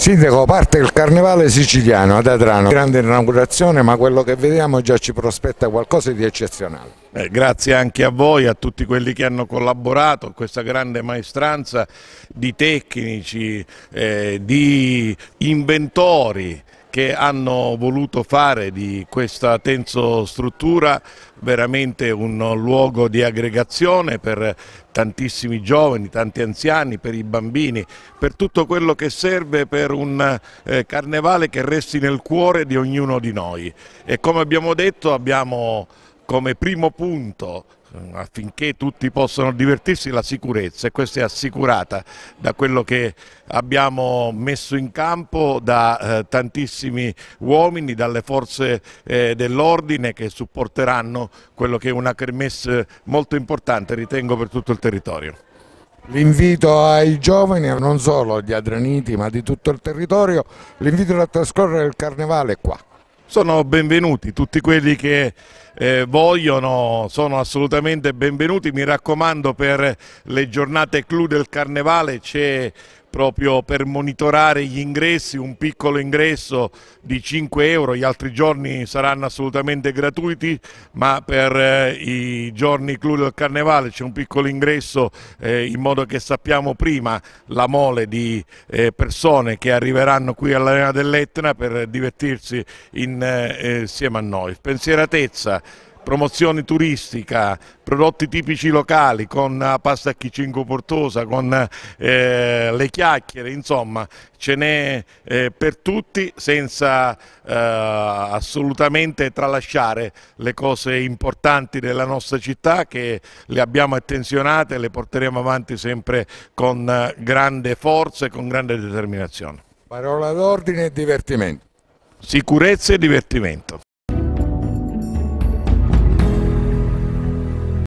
Sindaco, parte il carnevale siciliano ad Adrano, grande inaugurazione ma quello che vediamo già ci prospetta qualcosa di eccezionale. Eh, grazie anche a voi, a tutti quelli che hanno collaborato a questa grande maestranza di tecnici, eh, di inventori, che hanno voluto fare di questa tenso struttura veramente un luogo di aggregazione per tantissimi giovani, tanti anziani, per i bambini, per tutto quello che serve per un eh, carnevale che resti nel cuore di ognuno di noi. E come abbiamo detto abbiamo come primo punto affinché tutti possano divertirsi la sicurezza e questa è assicurata da quello che abbiamo messo in campo da eh, tantissimi uomini, dalle forze eh, dell'ordine che supporteranno quello che è una kermesse molto importante ritengo per tutto il territorio. L'invito ai giovani, non solo agli adraniti ma di tutto il territorio, l'invito a trascorrere il carnevale qua sono benvenuti, tutti quelli che eh, vogliono sono assolutamente benvenuti, mi raccomando per le giornate clou del carnevale c'è proprio per monitorare gli ingressi, un piccolo ingresso di 5 euro, gli altri giorni saranno assolutamente gratuiti, ma per eh, i giorni clou del carnevale c'è un piccolo ingresso eh, in modo che sappiamo prima la mole di eh, persone che arriveranno qui all'Arena dell'Etna per divertirsi in, eh, insieme a noi. Spensieratezza, promozione turistica, prodotti tipici locali con pasta a chicinco portosa, con eh, le chiacchiere, insomma ce n'è eh, per tutti senza eh, assolutamente tralasciare le cose importanti della nostra città che le abbiamo attenzionate e le porteremo avanti sempre con grande forza e con grande determinazione. Parola d'ordine e divertimento. Sicurezza e divertimento.